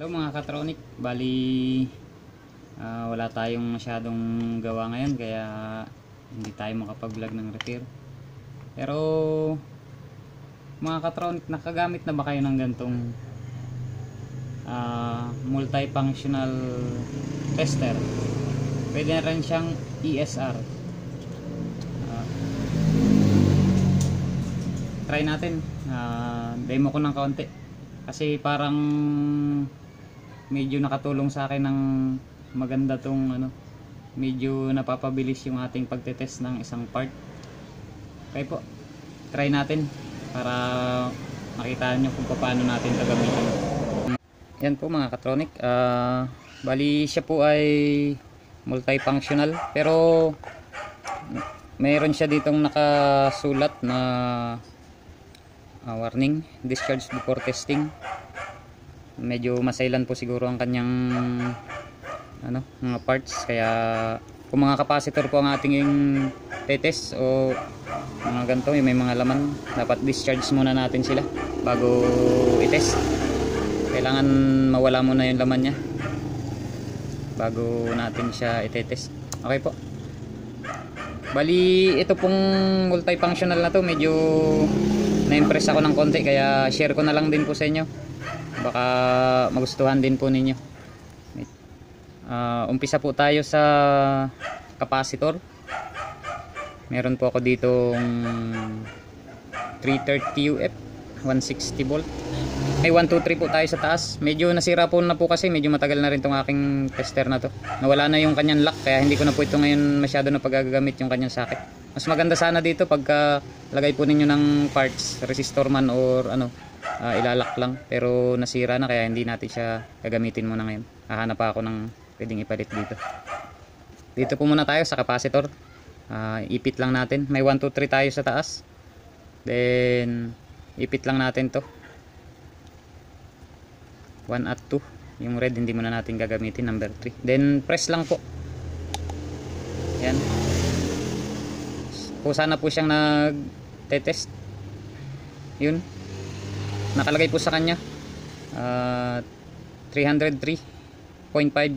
Hello mga katronic, bali ah, wala tayong masyadong gawa ngayon kaya hindi tayo makapag-vlog ng repair. Pero mga katronic, nakagamit na ba kayo ng gantong ah, multifunctional tester? Pwede na rin siyang ESR. Ah, try natin. Ah, demo ko ng kaunti. Kasi parang medyo nakatulong sa akin ng maganda tong ano medyo napapabilis yung ating pagtetest ng isang part. Okay po try natin para makita nyo kung paano natin ito gamitin. Yan po mga katronic Ah, bali siya po ay multifunctional pero mayroon siya ditong nakasulat na ah, warning discharge before testing medyo masailan po siguro ang kanyang ano, mga parts. Kaya kung mga capacitor po ang ating tetest o mga ganito yung may mga laman dapat discharge muna natin sila bago itest. Kailangan mawala muna yung laman nya bago natin siya itetest. Okay po. Bali ito pong multifunctional na to medyo na-impress ako ng konti kaya share ko na lang din po sa inyo baka magustuhan din po ninyo. Ah, umpisa po tayo sa capacitor. Meron po ako ditong 330 UF 160 volt. May 123 po tayo sa taas. Medyo nasira po na po kasi medyo matagal na rin tong aking tester na to. Nawala na yung kanyang lock kaya hindi ko na po ito ngayon masyado na pagagamit yung kanyang socket. Mas maganda sana dito pagka lagay po ninyo ng parts resistor man or ano ah, ilalak lang. Pero nasira na kaya hindi natin siya gagamitin muna ngayon. Hahanap pa ako ng pwedeng ipalit dito. Dito po muna tayo sa capacitor. Ah, ipit lang natin. May 1, 2, 3 tayo sa taas. Then ipit lang natin to. 1 at 2 yung red hindi muna natin gagamitin. Number 3 then press lang po. Yan. Kung sana po siyang nag test yun nakalagay po sa kanya. Ah, 303.5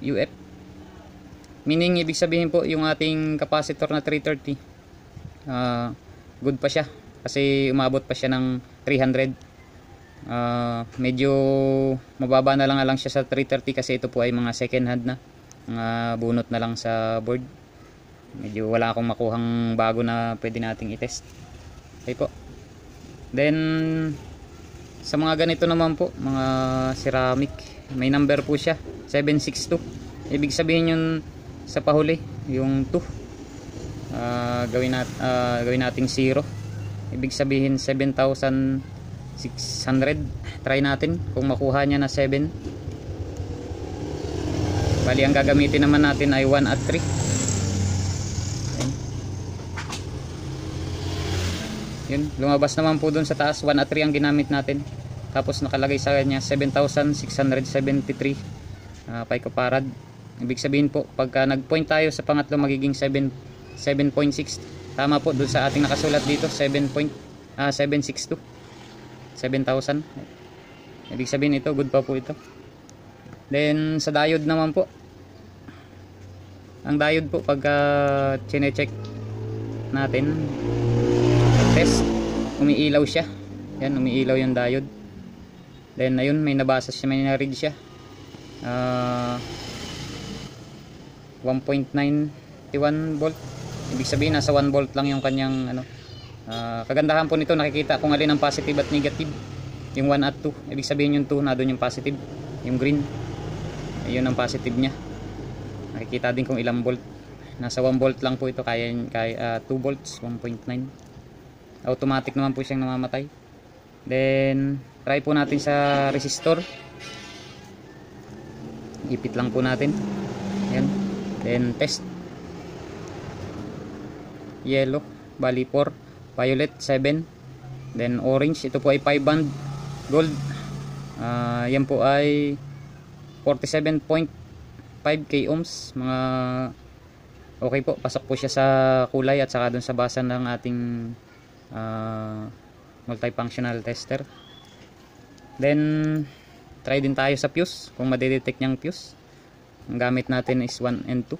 UF meaning ibig sabihin po yung ating capacitor na 330 ah, good pa siya. Kasi umabot pa siya ng 300 Ah, medyo mababa na lang lang siya sa 330 kasi ito po ay mga second hand na. Mga bunot na lang sa board. Medyo wala akong makuhang bago na pwede nating itest. Okay po. Then sa mga ganito naman po mga ceramic may number po siya 762 ibig sabihin yun sa pahuli yung 2 Ah, gawin, nat ah, gawin nating 0 ibig sabihin 7,600 try natin kung makuha niya na 7 bali ang gagamitin naman natin ay 1 at 3 yun lumabas naman po dun sa taas. 1 at 3 ang ginamit natin. Tapos nakalagay sa kanya 7,673 uh, picofarad ibig sabihin po pagka nag point tayo sa pangatlo magiging 7 7.6 tama po dun sa ating nakasulat dito 7. Point, ah, 762 7,000 ibig sabihin ito good pa po ito. Then sa diode naman po. Ang diode po pagka chine-check natin test. Umiilaw siya. Yan umiilaw yung diode. Then ayun may nabasa siya may na-read siya. Ah 1.91 volt. Ibig sabihin nasa 1 volt lang yung kanyang ano. Ah, kagandahan po nito nakikita kung alin ang positive at negative. Yung 1 at 2 ibig sabihin yung 2 na doon yung positive. Yung green ayun ang positive nya nakikita din kung ilang volt. Nasa 1 volt lang po ito kaya, kaya ah, 2 volts 1.9 automatic naman po siyang namamatay. Then try po natin sa resistor. Ipit lang po natin. Yan then test. Yellow. Bali 4 violet 7 then orange. Ito po ay 5 band gold. Ah, yan po ay 47.5 k ohms. Mga okay po. Pasok po siya sa kulay at saka dun sa basa ng ating ah, multifunctional tester. Then try din tayo sa fuse kung madidetect niyang fuse. Ang gamit natin is 1 and 2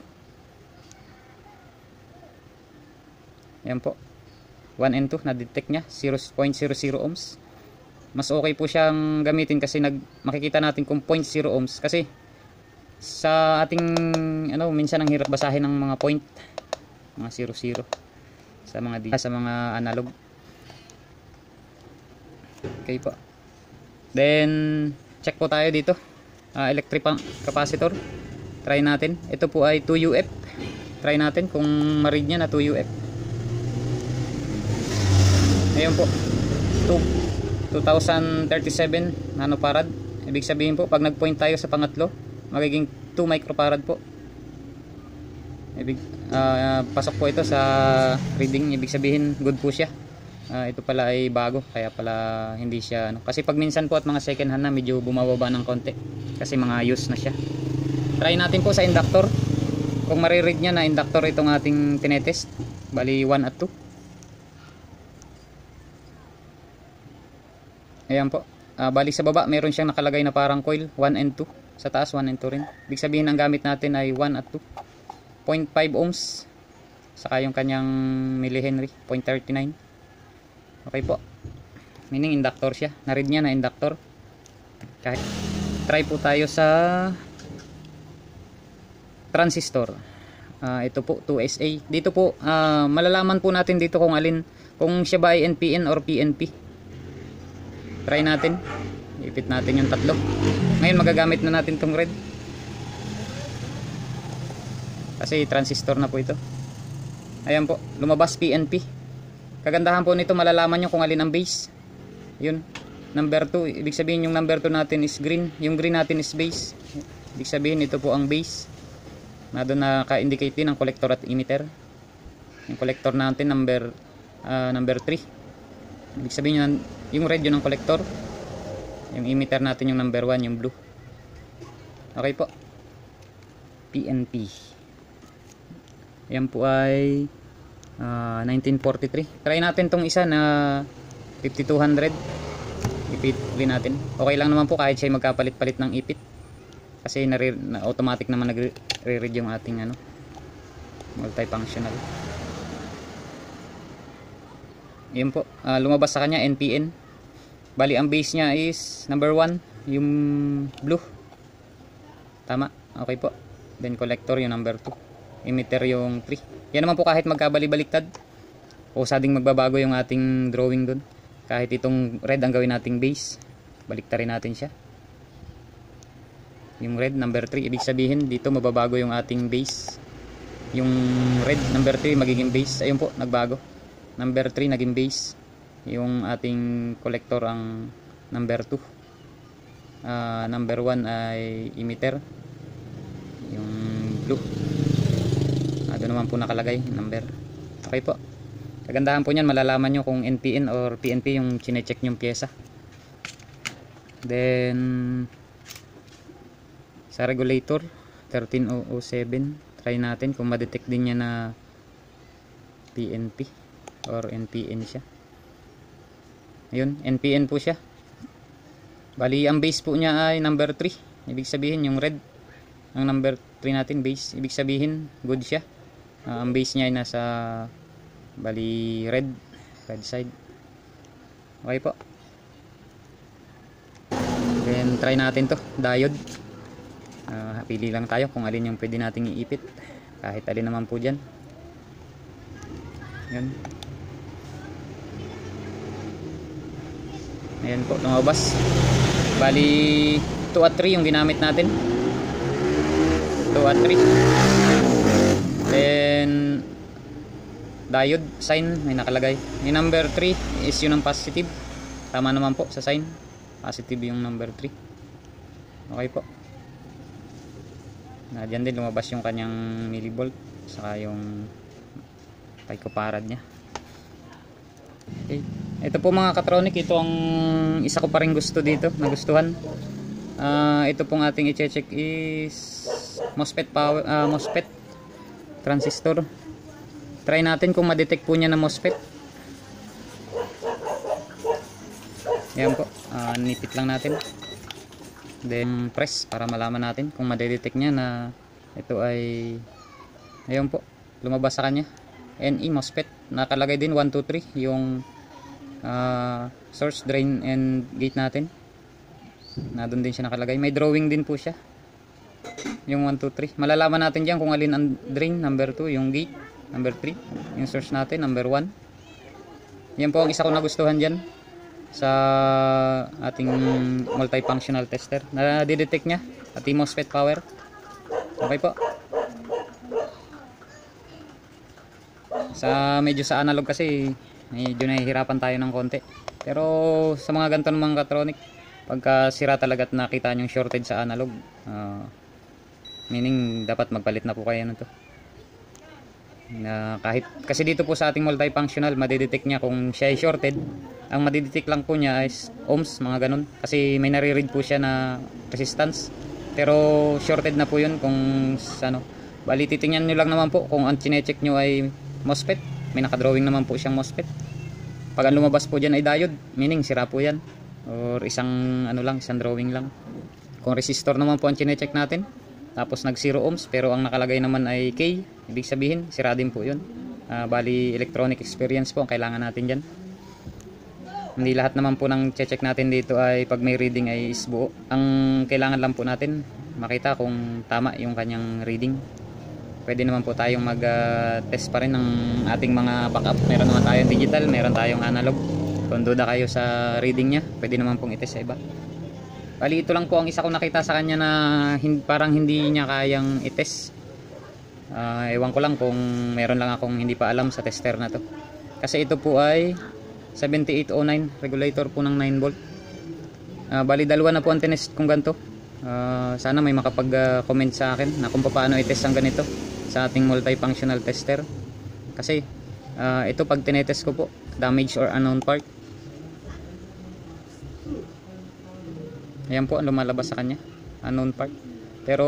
yan po. 1 and 2 na-detect niya. 0.00 ohms. Mas okay po siyang gamitin kasi nag makikita natin kung 0.0 ohms. Kasi sa ating ano minsan ang hirap basahin ng mga point. Mga 00 sa mga sa mga analog okay po. Then check po tayo dito. Uh, electric capacitor. Try natin. Ito po ay 2UF. Try natin kung ma-read niya na 2UF. Ayun po. 2, 2037 nanofarad. Ibig sabihin po pag nag point tayo sa pangatlo magiging 2 microfarad po. Ibig uh, pasok po ito sa reading. Ibig sabihin good po siya uh, ito pala ay bago kaya pala hindi siya ano. kasi pag minsan po at mga second hand na medyo bumababa ng konti. Kasi mga use na siya. Try natin po sa inductor. Kung mariread niya na inductor itong ating tinetest bali 1 at 2 ayan po. Uh, bali sa baba meron siyang nakalagay na parang coil 1 and 2 sa taas 1 and 2 rin. Ibig sabihin ang gamit natin ay 1 at 2 0.5 ohms. Saka yung kanyang millihenry 0.39 okay po. Meaning inductor siya. Narid niya na inductor. Kahit try po tayo sa transistor. Uh, ito po 2SA dito po uh, malalaman po natin dito kung alin kung siya ba ay NPN or PNP try natin. Ipit natin yung tatlo. Ngayon magagamit na natin tong red. Kasi transistor na po ito. Ayan po lumabas PNP kagandahan po nito malalaman nyo kung alin ang base. Yun. Number 2 ibig sabihin yung number 2 natin is green. Yung green natin is base. Ibig sabihin ito po ang base. Na doon naka-indicate din ang collector at emitter. Yung collector natin number uh, number 3 ibig sabihin yun, yung red yun ang collector. Yung emitter natin yung number 1 yung blue. Okay po. PNP yan po ay uh, 1943 try natin tong isa na 5200 ipit ulit natin. Okay lang naman po kahit siya magkapalit-palit ng ipit. Kasi na automatic naman nagre-read yung ating ano multifunctional. Yun po. Uh, lumabas sa kanya NPN bali ang base niya is number 1 yung blue. Tama. Okay po. Then collector yung number 2 emitter yung 3 yan naman po kahit magkabali-baliktad o sading magbabago yung ating drawing dun. Kahit itong red ang gawin nating base baliktarin natin siya. Yung red number 3 ibig sabihin dito mababago yung ating base. Yung red number 3 magiging base. Ayun po nagbago. Number 3 naging base. Yung ating collector ang number 2 uh, ah, number 1 ay emitter yung blue doon naman po nakalagay number. Okay po. Kagandahan po nyan malalaman nyo kung NPN or PNP yung chinecheck nyong pyesa. Then sa regulator 13007 try natin kung ma-detect din niya na PNP or NPN siya. Ayun NPN po siya. Bali ang base po niya ay number 3 ibig sabihin yung red ang number 3 natin base. Ibig sabihin good siya uh, ang base niya ay nasa bali red red side. Okay po. Then try natin to. Diode. Uh, pili lang tayo kung alin yung pwede nating iipit. Kahit alin naman po dyan. Yan. Ayan po lumabas. Bali 2 at 3 yung ginamit natin. 2 at 3 then diode sign may nakalagay. Yung number 3 is yun ang positive. Tama naman po sa sign. Positive yung number 3 okay po. Na dyan din lumabas yung kanyang millivolt saka yung picofarad nya okay. Ito po mga katronic ito ang isa ko pa rin gusto dito nagustuhan. Uh, ito pong ating i-check is MOSFET power uh, MOSFET transistor. Try natin kung ma-detect po niya na MOSFET. Yan po. Uh, nipit lang natin. Then press para malaman natin kung madedetect niya na ito ay ayun po lumabas sa kanya. NE MOSFET. Nakalagay din 1, 2, 3 yung ah, source drain and gate natin. Na doon din siya nakalagay. May drawing din po siya yung 1, 2, 3 malalaman natin dyan kung alin ang drain number 2 yung gate number 3 yung source natin number 1 yan po ang isa ko nagustuhan dyan sa ating multifunctional tester. Na didetect niya at MOSFET power. Okay po. Sa medyo sa analog kasi medyo nahihirapan tayo ng konti. Pero sa mga ganito ng mga katronic pagka sira talaga at nakita yung shortage sa analog ah, meaning dapat magpalit na po kayo nito. Na kahit kasi dito po sa ating multifunctional madidetect niya kung siya ay shorted. Ang madidetect lang po niya is ohms mga ganun. Kasi may nare-read po siya na resistance. Pero shorted na po yun kung ano. Bali titingnan nyo lang naman po kung ang chinecheck nyo ay MOSFET. May nakadrawing naman po siyang MOSFET. Pag ang lumabas po dyan ay diode meaning sira po yan. Or isang ano lang isang drawing lang. Kung resistor naman po ang chinecheck natin tapos nag 0 ohms pero ang nakalagay naman ay K. Ibig sabihin sira din po yun. Ah, bali electronic experience po ang kailangan natin dyan. Hindi lahat naman po ng check natin dito ay pag may reading ay is buo. Ang kailangan lang po natin makita kung tama yung kanyang reading. Pwede naman po tayong mag ah, test pa rin ng ating mga backup. Meron naman tayong digital meron tayong analog. Kung duda kayo sa reading niya pwede naman pong itest sa iba Bali ito lang po ang isa ko nakita sa kanya na hin- parang hindi niya kayang itest. Ah, ewan ko lang kung meron lang akong hindi pa alam sa tester na to. Kasi ito po ay 7809 regulator po ng 9 volt. Ah, bali dalawa na po ang tinest kong ganito. Ah, sana may makapag-comment sa akin na kung paano i-test ang ganito sa ating multifunctional tester. Kasi ah, ito pag tinetest ko po, damage or unknown part, Ayan po ang lumalabas sa kanya. Unknown part. Pero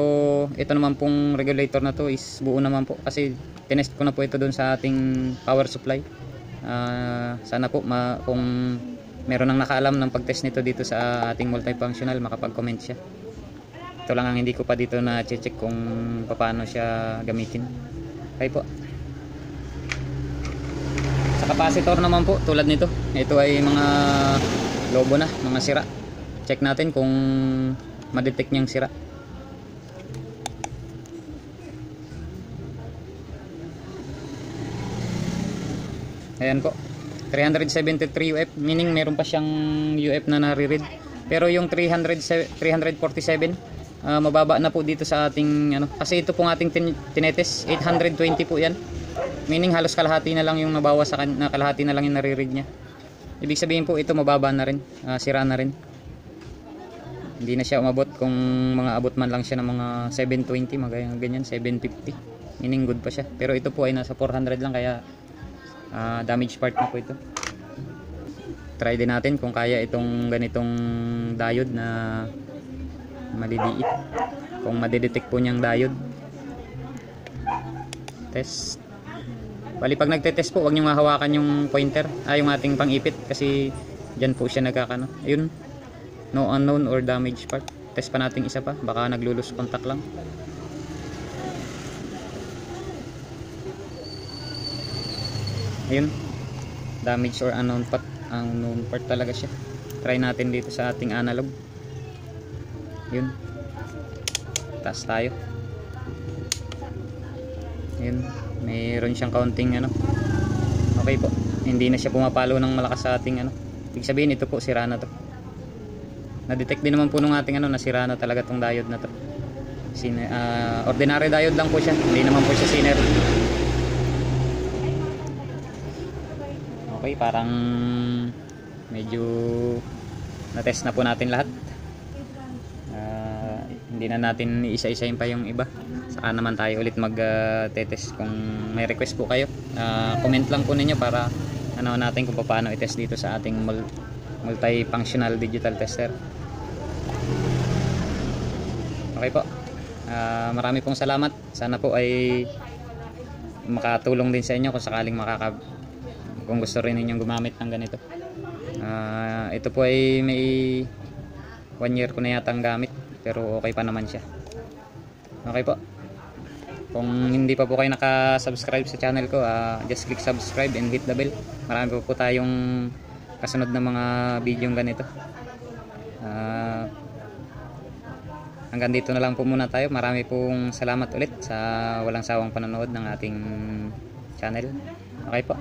ito naman pong regulator na to is buo naman po kasi tinest ko na po ito doon sa ating power supply. Ah, sana po ma, kung meron nang nakaalam ng pag-test nito dito sa ating multifunctional makapag-comment siya. Ito lang ang hindi ko pa dito na check kung paano siya gamitin. Okay po. Sa capacitor naman po tulad nito. Ito ay mga lobo na, mga sira check natin kung madetect niyang sira. Ayan po. 373 UF meaning meron pa siyang UF na nare-read pero yung 300, 347 ah, mababa na po dito sa ating ano kasi ito pong ating tin, tinetes 820 po yan. Meaning halos kalahati na lang yung nabawas sa na kalahati na lang yung nare-read niya. Ibig sabihin po ito mababa na rin ah, sira na rin hindi na siya umabot kung mga abot man lang siya ng mga 720 magaya ganyan 750 meaning good pa siya. Pero ito po ay nasa 400 lang kaya ah, damage part na po ito. Try din natin kung kaya itong ganitong diode na maliliit. Kung madidetect po niyang diode. Test. Bali pag nagte-test po huwag niyong hawakan yung pointer. Ah yung ating pangipit kasi dyan po siya nagkakano. Ayun no unknown or damage part test pa natin isa pa. Baka naglulus contact lang. Ayun. Damage or unknown part. Unknown part talaga siya. Try natin dito sa ating analog. Yun. Taas tayo. Yun. Mayroon siyang counting ano. Okay po. Hindi na siya pumapalo ng malakas sa ating ano. Ibig sabihin ito po sira na to na-detect din naman po nung ating ano nasira na talaga tong diode na to. Sine, ah, ordinary diode lang po siya. Hindi naman po siya siner okay parang medyo na-test na po natin lahat. Ah, hindi na natin isa-isahin pa yung iba. Saka naman tayo ulit mag-test kung may request po kayo. Ah, comment lang po ninyo para ano natin kung paano i-test dito sa ating mul- multi-functional digital tester okay po. Ah, marami pong salamat. Sana po ay makatulong din sa inyo kung sakaling makaka kung gusto rin ninyong gumamit ng ganito. Ah, ito po ay may one year ko na yata ang gamit pero okay pa naman siya. Okay po. Kung hindi pa po kayo nakasubscribe sa channel ko ah, just click subscribe and hit the bell. Marami po po tayong kasunod na mga video ganito Ah, hanggang dito na lang po muna tayo. Marami pong salamat ulit sa walang sawang panonood ng ating channel. Okay po